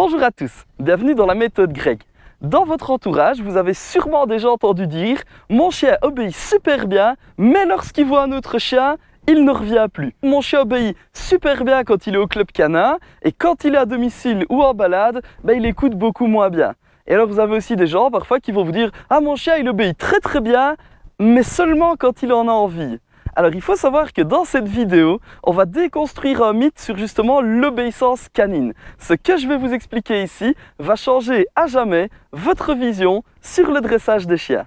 Bonjour à tous, bienvenue dans la méthode Greg. Dans votre entourage, vous avez sûrement déjà entendu dire Mon chien obéit super bien, mais lorsqu'il voit un autre chien, il ne revient plus. Mon chien obéit super bien quand il est au club canin, et quand il est à domicile ou en balade, ben, il écoute beaucoup moins bien. Et alors vous avez aussi des gens parfois qui vont vous dire Ah mon chien il obéit très très bien, mais seulement quand il en a envie. Alors il faut savoir que dans cette vidéo, on va déconstruire un mythe sur justement l'obéissance canine. Ce que je vais vous expliquer ici va changer à jamais votre vision sur le dressage des chiens.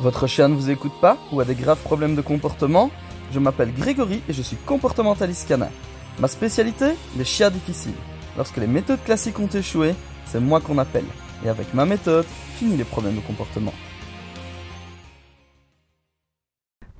Votre chien ne vous écoute pas ou a des graves problèmes de comportement? Je m'appelle Grégory et je suis comportementaliste canin. Ma spécialité? Les chiens difficiles. Lorsque les méthodes classiques ont échoué, c'est moi qu'on appelle. Et avec ma méthode, fini les problèmes de comportement.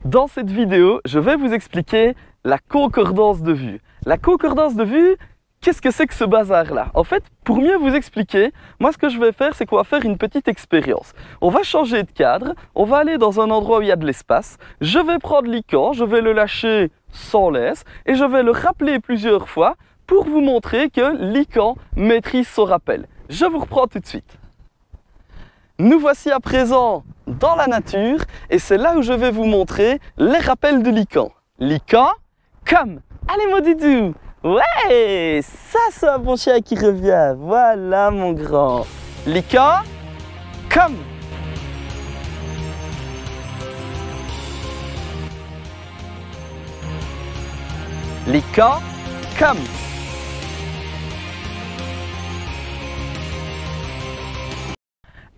Dans cette vidéo, je vais vous expliquer la concordance de vue. La concordance de vue, qu'est-ce que c'est que ce bazar-là? En fait, pour mieux vous expliquer, moi ce que je vais faire, c'est qu'on va faire une petite expérience. On va changer de cadre, on va aller dans un endroit où il y a de l'espace, je vais prendre l'icon, je vais le lâcher sans laisse, et je vais le rappeler plusieurs fois pour vous montrer que l'icon maîtrise son rappel. Je vous reprends tout de suite. Nous voici à présent dans la nature et c'est là où je vais vous montrer les rappels de Lican. Lican, comme Allez mon Ouais Ça c'est un bon chien qui revient. Voilà mon grand. Lican, comme Lican, comme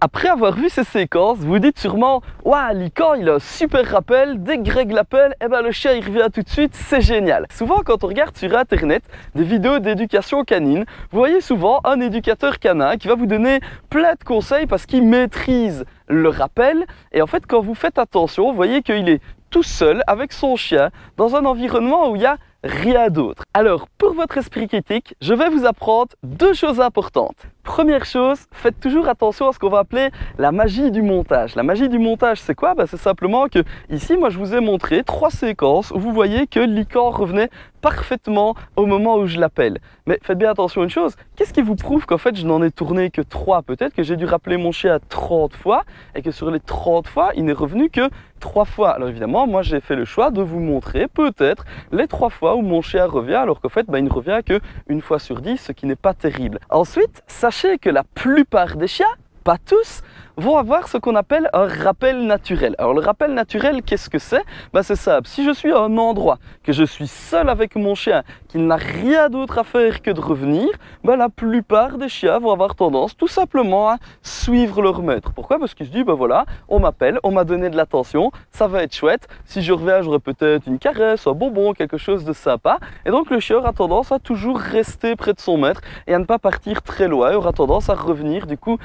Après avoir vu ces séquences, vous dites sûrement Waouh, Lican, il a un super rappel, dès que Greg l'appelle, eh ben, le chien il revient tout de suite, c'est génial. Souvent, quand on regarde sur internet des vidéos d'éducation canine, vous voyez souvent un éducateur canin qui va vous donner plein de conseils parce qu'il maîtrise le rappel. Et en fait, quand vous faites attention, vous voyez qu'il est tout seul avec son chien dans un environnement où il y a rien d'autre. Alors, pour votre esprit critique, je vais vous apprendre deux choses importantes. Première chose, faites toujours attention à ce qu'on va appeler la magie du montage. La magie du montage, c'est quoi? Bah, C'est simplement que ici, moi, je vous ai montré trois séquences où vous voyez que l'icône revenait parfaitement au moment où je l'appelle. Mais faites bien attention à une chose, qu'est-ce qui vous prouve qu'en fait, je n'en ai tourné que trois? Peut-être que j'ai dû rappeler mon chien 30 fois et que sur les 30 fois, il n'est revenu que trois fois. Alors évidemment, moi, j'ai fait le choix de vous montrer peut-être les trois fois où mon chien revient, alors qu'en fait, bah, il ne revient que une fois sur dix, ce qui n'est pas terrible. Ensuite, sachez que la plupart des chiens, pas tous, vont avoir ce qu'on appelle un rappel naturel. Alors le rappel naturel, qu'est-ce que c'est? Ben, C'est simple, si je suis à un endroit, que je suis seul avec mon chien, qu'il n'a rien d'autre à faire que de revenir, ben, la plupart des chiens vont avoir tendance tout simplement à suivre leur maître. Pourquoi? Parce qu'ils se disent, ben voilà, on m'appelle, on m'a donné de l'attention, ça va être chouette, si je reviens, j'aurai peut-être une caresse, un bonbon, quelque chose de sympa. Et donc le chien aura tendance à toujours rester près de son maître et à ne pas partir très loin, il aura tendance à revenir du coup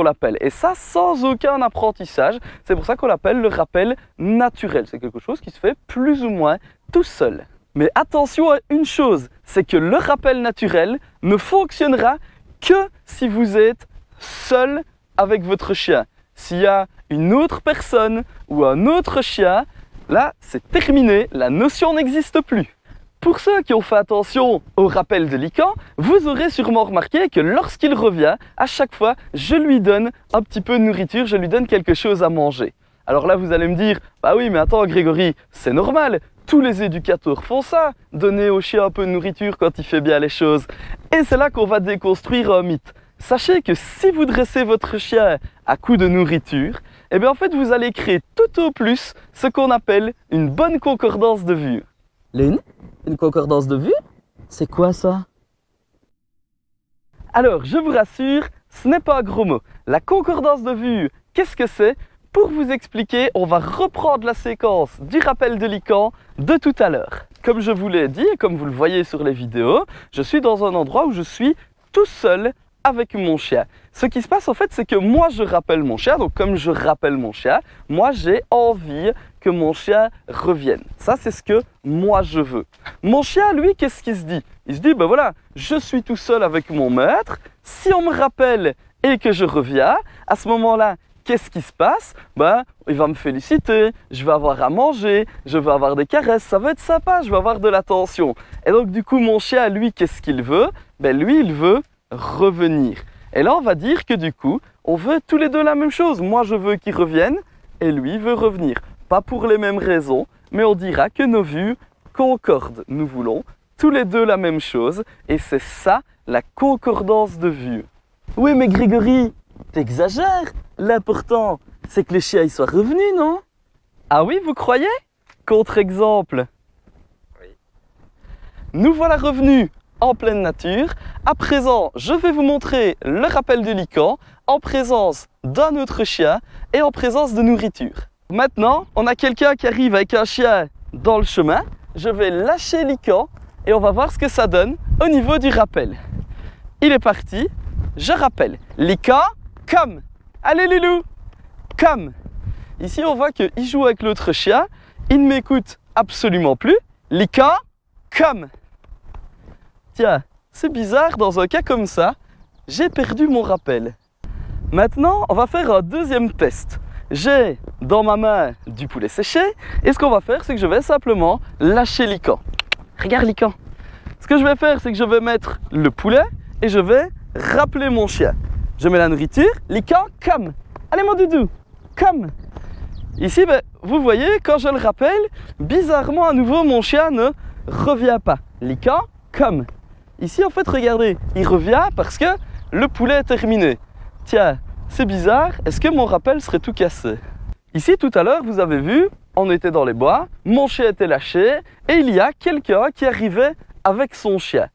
l'appelle. Et ça, sans aucun apprentissage. C'est pour ça qu'on l'appelle le rappel naturel. C'est quelque chose qui se fait plus ou moins tout seul. Mais attention à une chose, c'est que le rappel naturel ne fonctionnera que si vous êtes seul avec votre chien. S'il y a une autre personne ou un autre chien, là c'est terminé, la notion n'existe plus. Pour ceux qui ont fait attention au rappel de Lican, vous aurez sûrement remarqué que lorsqu'il revient, à chaque fois, je lui donne un petit peu de nourriture, je lui donne quelque chose à manger. Alors là, vous allez me dire, bah oui, mais attends, Grégory, c'est normal, tous les éducateurs font ça, donner au chien un peu de nourriture quand il fait bien les choses. Et c'est là qu'on va déconstruire un mythe. Sachez que si vous dressez votre chien à coup de nourriture, eh bien en fait, vous allez créer tout au plus ce qu'on appelle une bonne concordance de vue. Lune? Une concordance de vue? C'est quoi ça? Alors, je vous rassure, ce n'est pas un gros mot. La concordance de vue, qu'est-ce que c'est? Pour vous expliquer, on va reprendre la séquence du rappel de Lican de tout à l'heure. Comme je vous l'ai dit, et comme vous le voyez sur les vidéos, je suis dans un endroit où je suis tout seul avec mon chien. Ce qui se passe en fait, c'est que moi je rappelle mon chien, donc comme je rappelle mon chien, moi j'ai envie que mon chien revienne. Ça c'est ce que moi je veux. Mon chien, lui, qu'est-ce qu'il se dit? Il se dit, ben voilà, je suis tout seul avec mon maître, si on me rappelle et que je reviens, à ce moment-là, qu'est-ce qui se passe? Ben, il va me féliciter, je vais avoir à manger, je vais avoir des caresses, ça va être sympa, je vais avoir de l'attention. Et donc du coup, mon chien, lui, qu'est-ce qu'il veut? Ben lui, il veut revenir. Et là, on va dire que du coup, on veut tous les deux la même chose. Moi, je veux qu'il revienne et lui veut revenir. Pas pour les mêmes raisons, mais on dira que nos vues concordent. Nous voulons tous les deux la même chose et c'est ça la concordance de vue. Oui, mais Grégory, t'exagères. L'important, c'est que les chiens y soient revenus, non? Ah oui, vous croyez? Contre-exemple. Oui. Nous voilà revenus en pleine nature. À présent, je vais vous montrer le rappel du lican en présence d'un autre chien et en présence de nourriture. Maintenant, on a quelqu'un qui arrive avec un chien dans le chemin. Je vais lâcher lican et on va voir ce que ça donne au niveau du rappel. Il est parti. Je rappelle. Lican, comme. Allez, Loulou, comme. Ici, on voit qu'il joue avec l'autre chien. Il ne m'écoute absolument plus. Lican, comme. Tiens, c'est bizarre, dans un cas comme ça, j'ai perdu mon rappel. Maintenant, on va faire un deuxième test. J'ai dans ma main du poulet séché et ce qu'on va faire, c'est que je vais simplement lâcher l'icon. Regarde l'icon. Ce que je vais faire, c'est que je vais mettre le poulet et je vais rappeler mon chien. Je mets la nourriture, l'icon, comme. Allez mon doudou, comme. Ici, ben, vous voyez, quand je le rappelle, bizarrement à nouveau, mon chien ne revient pas. L'icon, comme. Ici, en fait, regardez, il revient parce que le poulet est terminé. Tiens, c'est bizarre, est-ce que mon rappel serait tout cassé? Ici, tout à l'heure, vous avez vu, on était dans les bois, mon chien était lâché, et il y a quelqu'un qui arrivait avec son chien.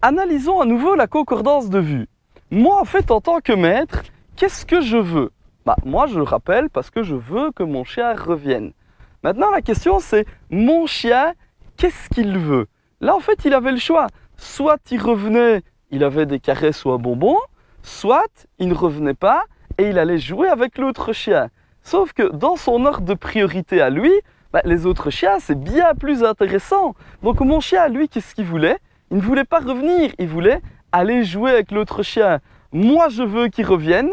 Analysons à nouveau la concordance de vue. Moi, en fait, en tant que maître, qu'est-ce que je veux? Bah, moi, je le rappelle parce que je veux que mon chien revienne. Maintenant, la question, c'est mon chien, qu'est-ce qu'il veut? Là, en fait, il avait le choix soit il revenait, il avait des caresses ou un bonbon, soit il ne revenait pas et il allait jouer avec l'autre chien. Sauf que dans son ordre de priorité à lui, bah, les autres chiens, c'est bien plus intéressant. Donc mon chien, lui, qu'est-ce qu'il voulait? Il ne voulait pas revenir, il voulait aller jouer avec l'autre chien. Moi, je veux qu'il revienne.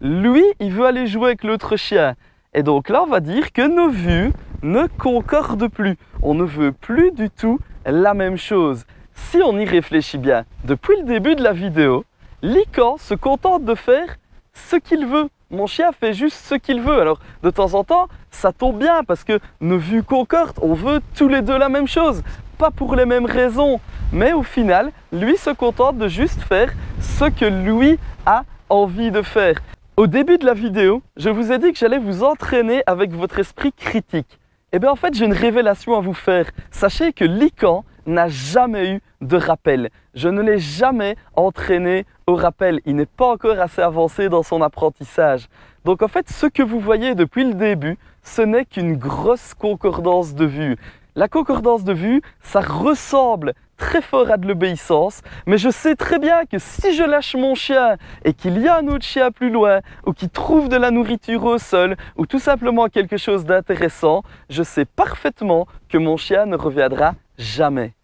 Lui, il veut aller jouer avec l'autre chien. Et donc là, on va dire que nos vues ne concordent plus. On ne veut plus du tout la même chose. Si on y réfléchit bien, depuis le début de la vidéo, Lican se contente de faire ce qu'il veut. Mon chien fait juste ce qu'il veut. Alors, de temps en temps, ça tombe bien parce que nos vues concordent. On veut tous les deux la même chose. Pas pour les mêmes raisons. Mais au final, lui se contente de juste faire ce que lui a envie de faire. Au début de la vidéo, je vous ai dit que j'allais vous entraîner avec votre esprit critique. Eh bien, en fait, j'ai une révélation à vous faire. Sachez que Lican n'a jamais eu de rappel. Je ne l'ai jamais entraîné au rappel. Il n'est pas encore assez avancé dans son apprentissage. Donc en fait, ce que vous voyez depuis le début, ce n'est qu'une grosse concordance de vue. La concordance de vue, ça ressemble très fort à de l'obéissance, mais je sais très bien que si je lâche mon chien et qu'il y a un autre chien plus loin, ou qu'il trouve de la nourriture au sol, ou tout simplement quelque chose d'intéressant, je sais parfaitement que mon chien ne reviendra jamais.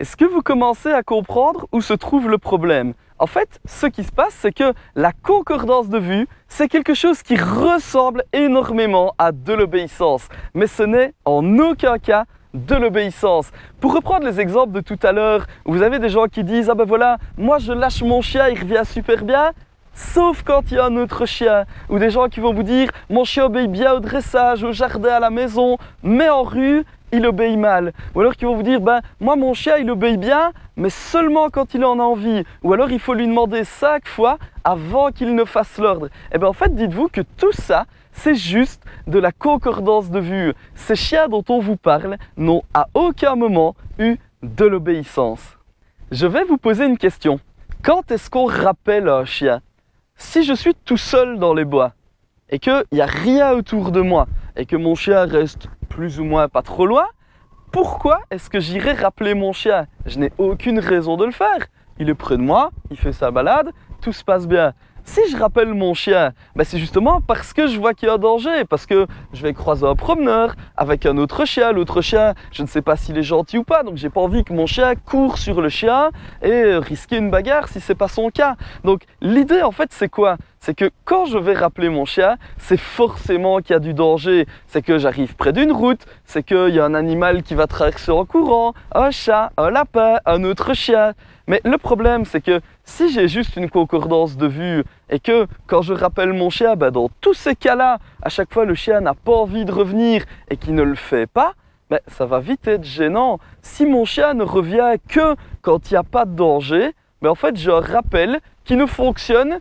Est-ce que vous commencez à comprendre où se trouve le problème? En fait, ce qui se passe, c'est que la concordance de vue, c'est quelque chose qui ressemble énormément à de l'obéissance, mais ce n'est en aucun cas de l'obéissance. Pour reprendre les exemples de tout à l'heure, vous avez des gens qui disent Ah ben voilà, moi je lâche mon chien, il revient super bien, sauf quand il y a un autre chien. Ou des gens qui vont vous dire Mon chien obéit bien au dressage, au jardin, à la maison, mais en rue, il obéit mal. Ou alors qui vont vous dire, ben moi mon chien il obéit bien, mais seulement quand il en a envie. Ou alors il faut lui demander cinq fois avant qu'il ne fasse l'ordre. Et eh bien en fait, dites-vous que tout ça, c'est juste de la concordance de vue. Ces chiens dont on vous parle n'ont à aucun moment eu de l'obéissance. Je vais vous poser une question. Quand est-ce qu'on rappelle un chien? Si je suis tout seul dans les bois et qu'il n'y a rien autour de moi et que mon chien reste plus ou moins pas trop loin, pourquoi est-ce que j'irai rappeler mon chien? Je n'ai aucune raison de le faire. Il est près de moi, il fait sa balade, tout se passe bien. Si je rappelle mon chien, ben c'est justement parce que je vois qu'il y a un danger, parce que je vais croiser un promeneur avec un autre chien, l'autre chien, je ne sais pas s'il est gentil ou pas, donc j'ai pas envie que mon chien court sur le chien et risquer une bagarre si c'est pas son cas. Donc l'idée en fait c'est quoi? C'est que quand je vais rappeler mon chien, c'est forcément qu'il y a du danger. C'est que j'arrive près d'une route, c'est qu'il y a un animal qui va traverser en courant, un chat, un lapin, un autre chien. Mais le problème, c'est que si j'ai juste une concordance de vue et que quand je rappelle mon chien, ben, dans tous ces cas-là, à chaque fois le chien n'a pas envie de revenir et qu'il ne le fait pas, ben, ça va vite être gênant. Si mon chien ne revient que quand il n'y a pas de danger, ben, en fait, je rappelle qui ne fonctionne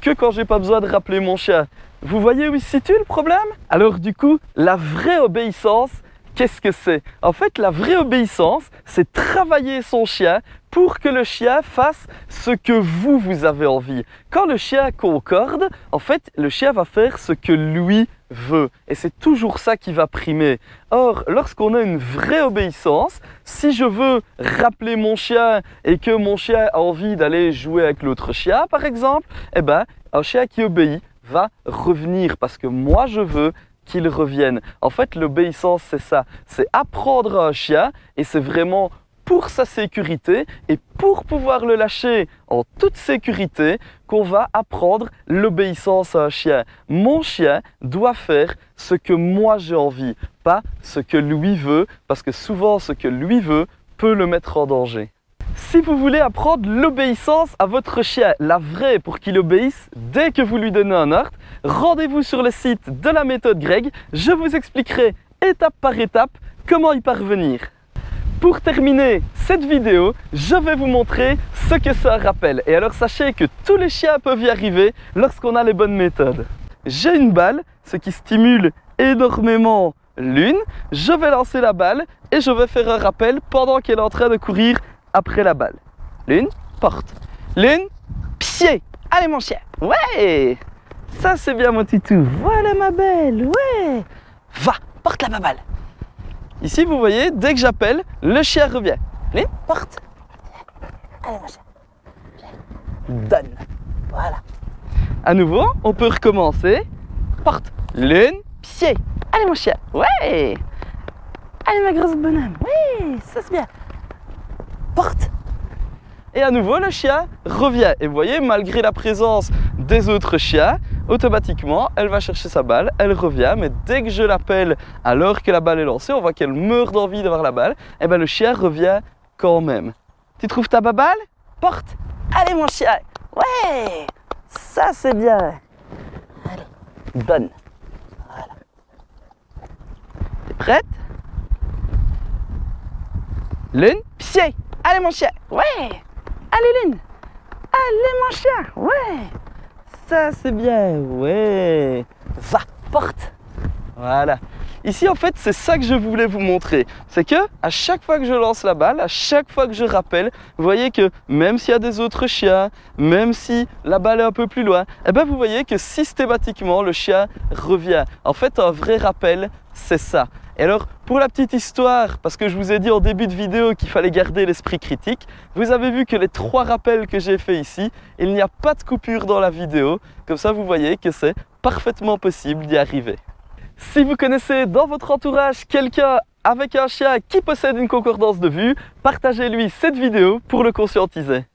que quand j'ai pas besoin de rappeler mon chien. Vous voyez où il se situe le problème? Alors du coup, la vraie obéissance, qu'est-ce que c'est? En fait, la vraie obéissance, c'est travailler son chien pour que le chien fasse ce que vous, vous avez envie. Quand le chien concorde, en fait, le chien va faire ce que lui veut. Et c'est toujours ça qui va primer. Or, lorsqu'on a une vraie obéissance, si je veux rappeler mon chien et que mon chien a envie d'aller jouer avec l'autre chien, par exemple, eh ben, un chien qui obéit va revenir parce que moi je veux qu'il revienne. En fait, l'obéissance, c'est ça. C'est apprendre à un chien et c'est vraiment pour sa sécurité et pour pouvoir le lâcher en toute sécurité qu'on va apprendre l'obéissance à un chien. Mon chien doit faire ce que moi j'ai envie, pas ce que lui veut, parce que souvent ce que lui veut peut le mettre en danger. Si vous voulez apprendre l'obéissance à votre chien, la vraie pour qu'il obéisse dès que vous lui donnez un ordre, rendez-vous sur le site de la méthode Greg. Je vous expliquerai étape par étape comment y parvenir. Pour terminer cette vidéo, je vais vous montrer ce que ça rappelle. Et alors sachez que tous les chiens peuvent y arriver lorsqu'on a les bonnes méthodes. J'ai une balle, ce qui stimule énormément l'une. Je vais lancer la balle et je vais faire un rappel pendant qu'elle est en train de courir après la balle. L'une, porte. L'une, pied. Allez mon chien. Ouais Ça c'est bien mon titou. Voilà ma belle. Ouais Va, porte la balle. Ici, vous voyez, dès que j'appelle, le chien revient. Les porte. Allez, mon chien. Donne. Voilà. À nouveau, on peut recommencer. Porte. L'une, pied. Allez, mon chien. Ouais. Allez, ma grosse bonhomme. Oui, ça c'est bien. Porte. Et à nouveau, le chien revient. Et vous voyez, malgré la présence des autres chiens, automatiquement, elle va chercher sa balle, elle revient, mais dès que je l'appelle alors que la balle est lancée, on voit qu'elle meurt d'envie d'avoir la balle, et bien le chien revient quand même. Tu trouves ta balle? Porte. Allez mon chien. Ouais. Ça c'est bien. Allez, donne Voilà. T'es prête? Lune, pied. Allez mon chien. Ouais Allez Lune Allez mon chien Ouais ça c'est bien, ouais. Va, porte. Voilà. Ici en fait c'est ça que je voulais vous montrer. C'est que à chaque fois que je lance la balle, à chaque fois que je rappelle, vous voyez que même s'il y a des autres chiens, même si la balle est un peu plus loin, eh ben vous voyez que systématiquement le chien revient. En fait un vrai rappel c'est ça. Et alors, pour la petite histoire, parce que je vous ai dit en début de vidéo qu'il fallait garder l'esprit critique, vous avez vu que les trois rappels que j'ai fait ici, il n'y a pas de coupure dans la vidéo. Comme ça, vous voyez que c'est parfaitement possible d'y arriver. Si vous connaissez dans votre entourage quelqu'un avec un chien qui possède une concordance de vue, partagez-lui cette vidéo pour le conscientiser.